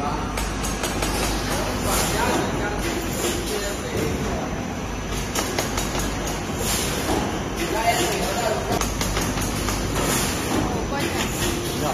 啊，我们厂家的家具直接给你做，你来的时候到，